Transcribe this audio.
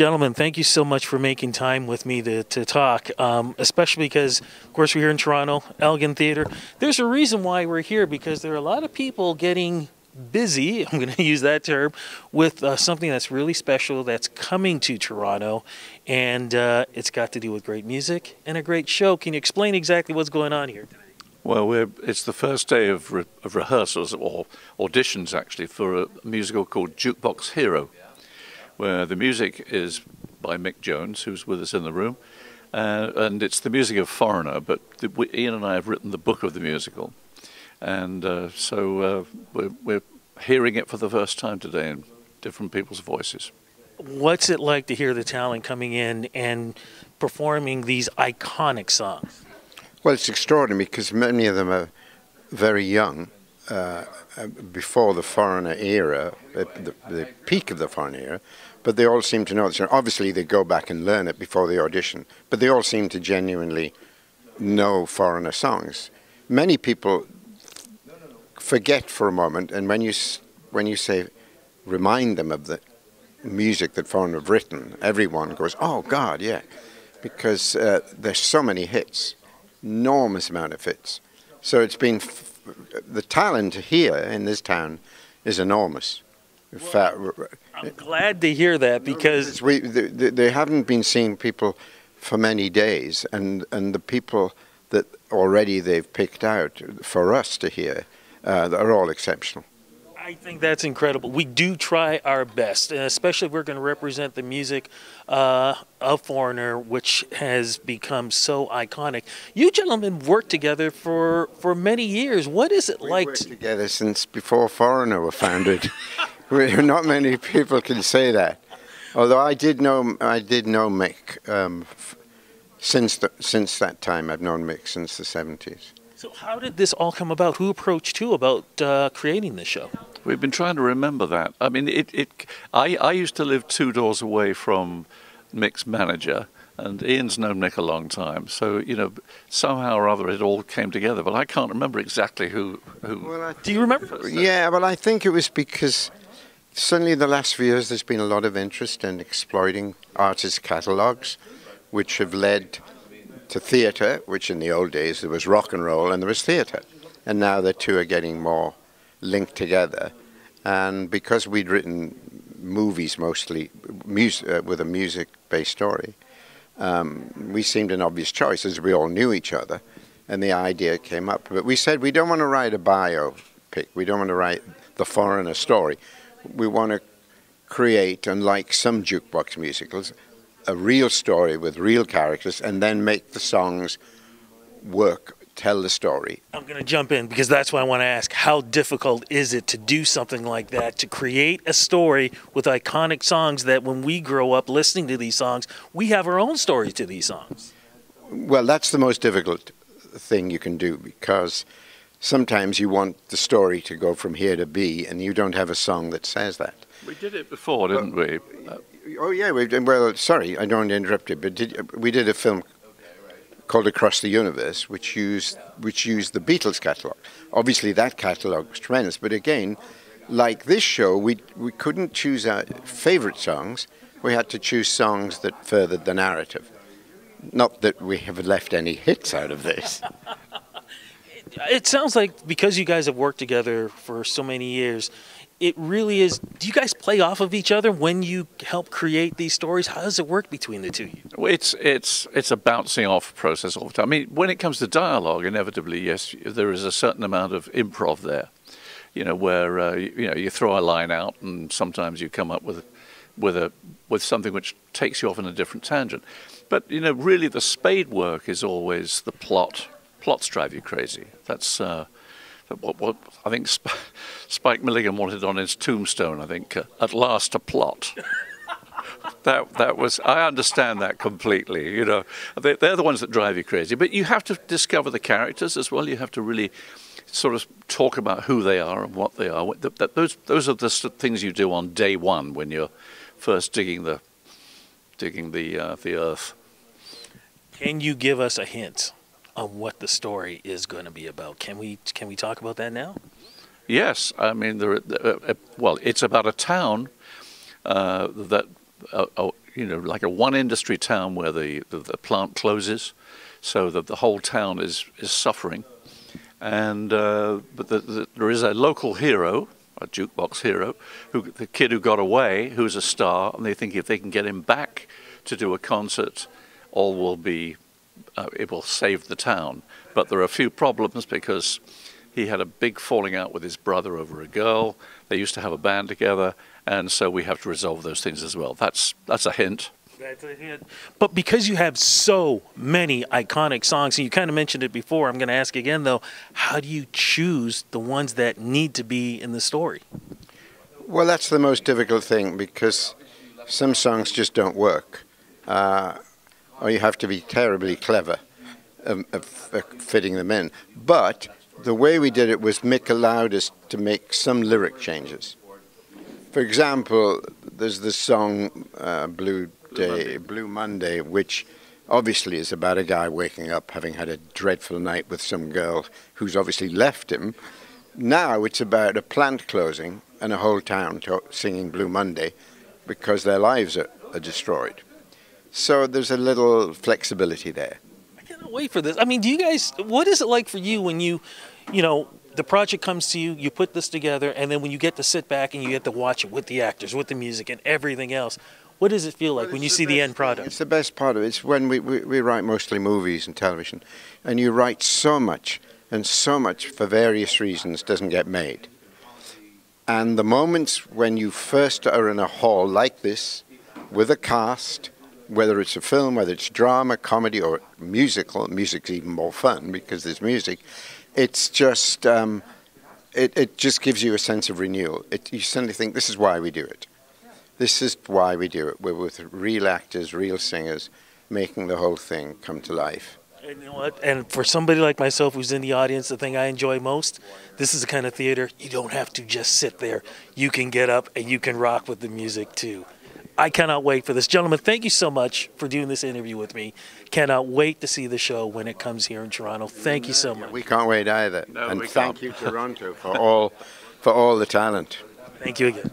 Gentlemen, thank you so much for making time with me to, to talk, um, especially because, of course, we're here in Toronto, Elgin Theatre. There's a reason why we're here because there are a lot of people getting busy, I'm going to use that term, with uh, something that's really special that's coming to Toronto. And uh, it's got to do with great music and a great show. Can you explain exactly what's going on here? Well, it's the first day of, re of rehearsals or auditions actually for a musical called Jukebox Hero where the music is by Mick Jones, who's with us in the room, uh, and it's the music of Foreigner. But the, we, Ian and I have written the book of the musical, and uh, so uh, we're, we're hearing it for the first time today in different people's voices. What's it like to hear the talent coming in and performing these iconic songs? Well, it's extraordinary because many of them are very young. Uh, before the foreigner era, the, the, peak of the foreigner era, but they all seem to know this. Obviously, they go back and learn it before the audition, but they all seem to genuinely know foreigner songs. Many people forget for a moment, and when you when you say, remind them of the music that foreigner have written, everyone goes, "Oh God, yeah," because uh, there's so many hits, enormous amount of hits. So it's been the talent here in this town is enormous. Fact, I'm glad to hear that because we they, they haven't been seeing people for many days, and and the people that already they've picked out for us to hear uh, are all exceptional. I think that's incredible. We do try our best, and especially if we're going to represent the music uh, of Foreigner, which has become so iconic. You gentlemen worked together for, for many years. What is it we like? We've worked together since before Foreigner were founded. Not many people can say that. Although I did know, I did know Mick um, since the, since that time. I've known Mick since the 70s. So how did this all come about? Who approached you about uh, creating this show? We've been trying to remember that. I mean, it. it I, I used to live two doors away from Mick's manager, and Ian's known Mick a long time. So you know, somehow or other, it all came together. But I can't remember exactly who. who well, do you remember? Yeah, well, I think it was because suddenly the last few years there's been a lot of interest in exploiting artist catalogues, which have led to theatre, which in the old days there was rock and roll and there was theatre, and now the two are getting more linked together. And because we'd written movies mostly uh, with a music-based story, um, we seemed an obvious choice as we all knew each other. And the idea came up. But we said we don't want to write a biopic. We don't want to write the foreigner story. We want to create, unlike some jukebox musicals, a real story with real characters and then make the songs work tell the story. I'm going to jump in because that's why I want to ask. How difficult is it to do something like that, to create a story with iconic songs that when we grow up listening to these songs, we have our own story to these songs? Well, that's the most difficult thing you can do because sometimes you want the story to go from here to B and you don't have a song that says that. We did it before, didn't well, we? Uh, oh, yeah. We, well, sorry, I don't want to interrupt you, but did, we did a film called Across the Universe, which used which used the Beatles catalog. Obviously, that catalog was tremendous, but again, like this show, we we couldn't choose our favorite songs. We had to choose songs that furthered the narrative. Not that we have left any hits out of this. It sounds like because you guys have worked together for so many years, it really is. Do you guys play off of each other when you help create these stories? How does it work between the two? Well, it's it's it's a bouncing off process all the time. I mean, when it comes to dialogue, inevitably, yes, there is a certain amount of improv there. You know, where uh, you, you know you throw a line out, and sometimes you come up with with a with something which takes you off in a different tangent. But you know, really, the spade work is always the plot. Plots drive you crazy. That's uh, what, what I think Sp Spike Milligan wanted on his tombstone. I think uh, at last a plot. that that was I understand that completely. You know, they, they're the ones that drive you crazy. But you have to discover the characters as well. You have to really sort of talk about who they are and what they are. those those are the things you do on day one when you're first digging the digging the uh, the earth. Can you give us a hint? What the story is going to be about. Can we can we talk about that now? Yes, I mean, there, uh, uh, well, it's about a town uh, that uh, oh, you know, like a one industry town where the, the, the plant closes, so that the whole town is, is suffering. And uh, but the, the, there is a local hero, a jukebox hero, who the kid who got away, who's a star, and they think if they can get him back to do a concert, all will be, uh, it will save the town. But there are a few problems because he had a big falling out with his brother over a girl. They used to have a band together, and so we have to resolve those things as well. That's that's a hint. That's a hint. But because you have so many iconic songs, and you kind of mentioned it before, I'm going to ask again though, how do you choose the ones that need to be in the story? Well, that's the most difficult thing because some songs just don't work, uh, or you have to be terribly clever um, of, of fitting them in. But the way we did it was Mick allowed us to make some lyric changes. For example, there's the song uh, Blue Day, Monday. Blue Monday, which obviously is about a guy waking up having had a dreadful night with some girl who's obviously left him. Now it's about a plant closing and a whole town singing Blue Monday because their lives are, are destroyed. So there's a little flexibility there. I cannot wait for this. I mean, do you guys, what is it like for you when you, you know, the project comes to you, you put this together, and then when you get to sit back and you get to watch it with the actors, with the music, and everything else, what does it feel like well, when you see the, the end product? It's the best part of it. It's when we, we, we write mostly movies and television, and you write so much, and so much for various reasons doesn't get made. And the moments when you first are in a hall like this, with a cast, whether it's a film, whether it's drama, comedy, or musical, music's even more fun because there's music, it's just, um, it, it just gives you a sense of renewal. It, you suddenly think, this is why we do it. This is why we do it. We're with real actors, real singers, making the whole thing come to life. And you know what? And for somebody like myself who's in the audience, the thing I enjoy most, this is the kind of theater you don't have to just sit there. You can get up and you can rock with the music too. I cannot wait for this. Gentlemen, thank you so much for doing this interview with me. Cannot wait to see the show when it comes here in Toronto. Thank you so much. We can't wait either. No, and thank can't. you, Toronto, for all, for all the talent. Thank you again.